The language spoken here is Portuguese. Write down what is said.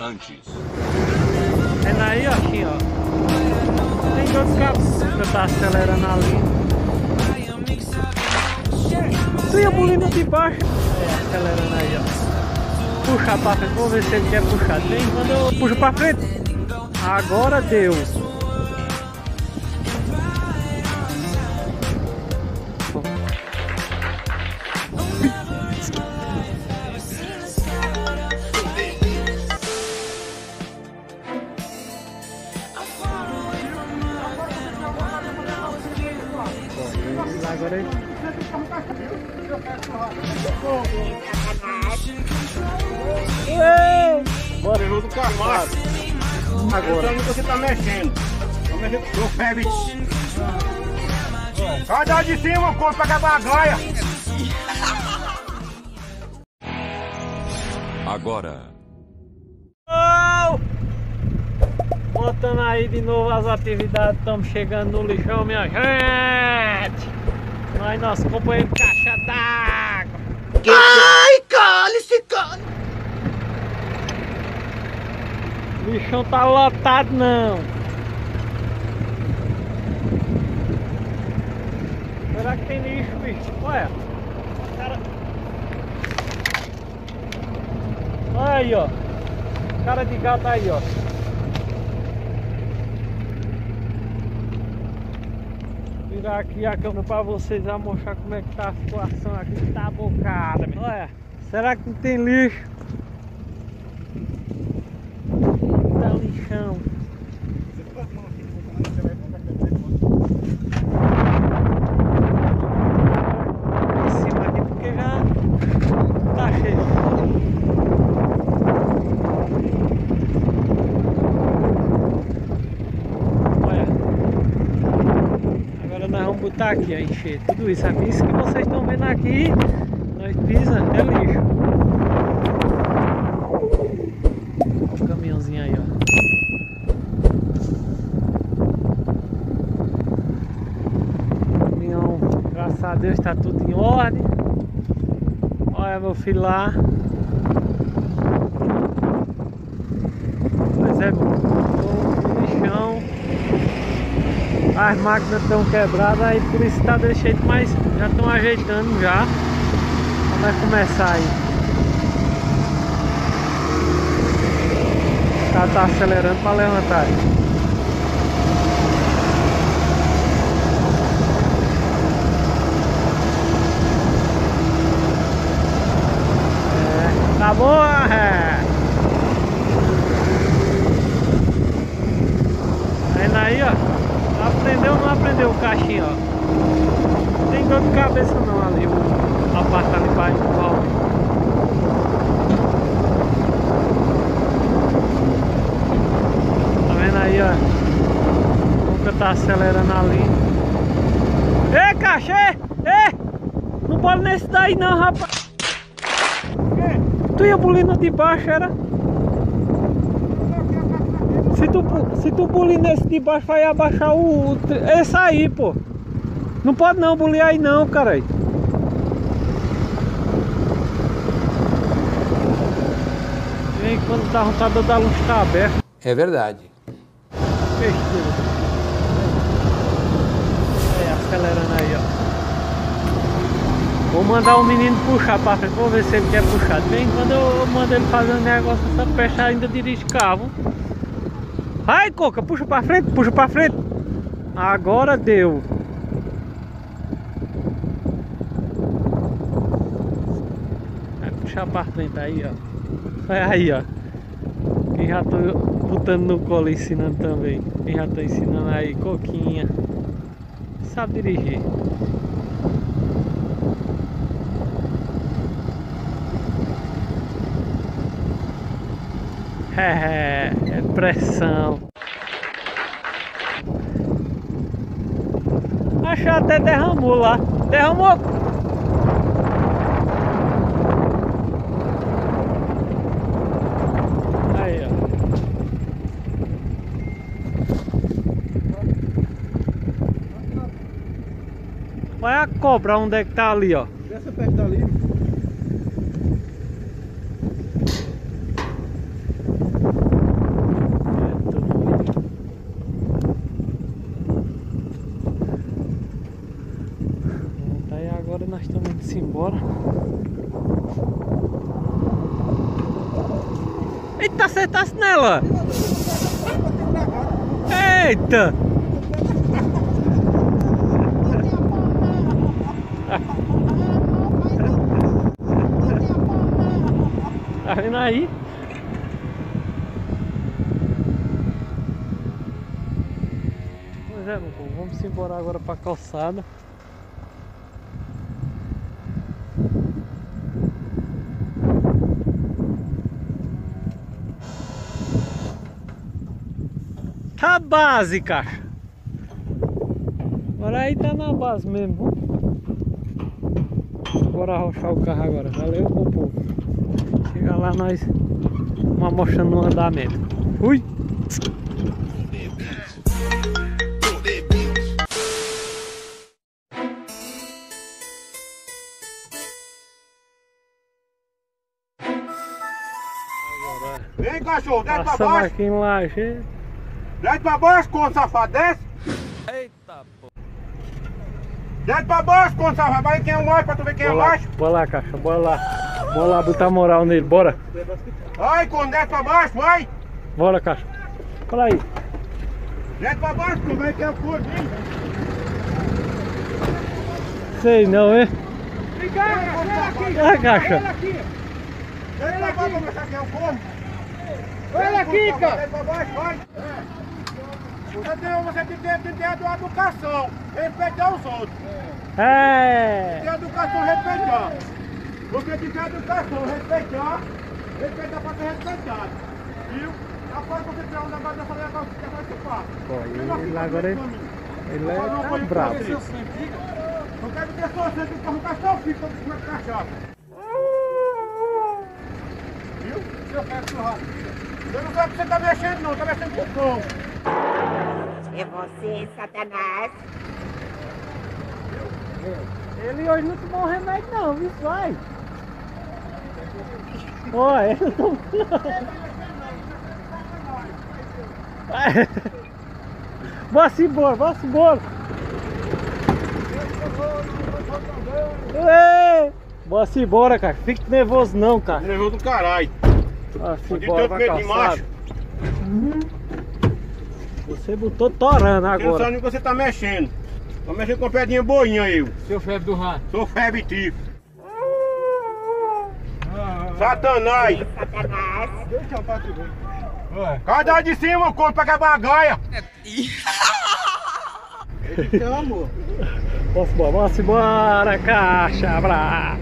antes. É ó, aqui, ó. Tem dois cabos que tá acelerando ali. Tu ia pulindo de baixo. É, acelerando aí, ó. Puxa pra frente, vamos ver se ele quer puxar. Tem quando eu puxo pra frente. Agora deu. Agora ele... Bora, eu do. Agora. Então você tá mexendo. Tá mexendo com o de cima, pô, pra acabar a gaia? Agora. Voltando aí de novo as atividades, estamos chegando no lixão, minha gente! Nós, nosso companheiro caixa d'água! Ai, cale-se, cale. O lixão tá lotado não! Será que tem lixo, bicho? Olha! Cara... Olha aí, ó! Cara de gato aí, ó! Virar aqui a câmera pra vocês mostrar como é que tá a situação aqui tá bocada meu. olha será que não tem lixo tá lixão em cima aqui porque já tá cheio olha Agora aqui, ó, encher tudo isso aqui. Isso que vocês estão vendo aqui, nós pisa, é lixo. Olha o caminhãozinho aí, ó. O caminhão, graças a Deus, está tudo em ordem. Olha meu filho lá. Pois é, o lixão. As máquinas estão quebradas, aí por isso está desse jeito, mas já estão ajeitando já. Pra nós começar aí. Cara tá acelerando para levantar aí. É, tá boa, é. Vendo aí, ó. Aprendeu ou não aprendeu o caixinho, ó? Tem dor de cabeça não ali, o- a parte ali embaixo do pau. Tá vendo aí, ó? Nunca tá acelerando ali. Ei, caixa! Ei! Não pode nesse daí não, rapaz! Tu ia bulindo de baixo, era? Se tu, se tu bulir nesse de baixo, vai abaixar o, o esse aí, pô. Não pode não bulir aí não, cara. Vem quando dá vontade da luz tá aberta. É verdade. Besteira. É, acelerando aí, ó. Vou mandar o menino puxar pra frente, vou ver se ele quer puxar. Bem, quando eu mando ele fazer um negócio, essa pecha ainda dirige carro. Vai, Coca, puxa pra frente, puxa pra frente. Agora deu. Vai puxar pra frente aí, ó. Vai aí, ó. Quem já tô botando no colo ensinando também. Quem já tô ensinando aí, Coquinha. Sabe dirigir. É, é pressão. Acho que até derramou lá. Derramou. Aí, ó. Vai a cobra onde é que tá ali, ó. Desce perto dali. agora nós estamos indo embora. Eita, acertasse nela! Eita! Tá vendo aí? Pois é, meu povo, vamos embora agora pra calçada. Base, caixa. Agora aí tá na base mesmo. Bora arrochar o carro agora. Valeu, povo. Chega lá, nós vamos mostrando no andamento. Fui! Vem, cachorro, desce pra baixo. aqui em laje. Desce pra baixo, conto safado, desce. Eita, pô. Desce pra baixo, conto safado. Vai quem é o mais pra tu ver quem é Bora lá, baixo. bora lá, caixa, bora lá. Bora lá botar moral nele, bora. Vai, conto, desce pra baixo, vai. Bora, caixa. Olha aí. Desce pra baixo, tu vê quem é o corpo, hein. Sei não, hein? Vem cá, aqui. Ah, caixa. aqui. Desce pra baixo pra mostrar quem é o corpo. Olha aqui, cara. Vai. Você tem, você tem, tem, tem, tem a educação. Respeitar os outros. É. Tem a educação, respeitar. Você tem que ter educação, respeitar. Respeitar pra ser respeitado. Viu? Após você tirar um negócio dessa negócio, você vai se pá. Pô, ele agora ele, ele é tá bravo. Eu quero ter sua gente pra arrancar seu filho pra cima de cachaça. Viu? Seu pé churrasco. Eu não quero que você tá mexendo não, tá mexendo com o pão. É você, Satanás. Ele hoje não tomou remédio não, viu? Vai. Ó, ele não tomou Vai. Vá-se embora, vá-se embora. Ei! Vá-se embora, cara. Fique nervoso não, cara. Nervoso do caralho. Vá-se De embora, tanto medo de macho. Você botou torando Você não agora. sabe nem o que você tá mexendo. Tá mexendo com pedrinha boinha eu. Seu febre do rato. Sou febre tifo. Satanás. Satanás. Cada de cima, corpo pra acabar a gaia. Vamos embora, vamos embora, caixa, brá.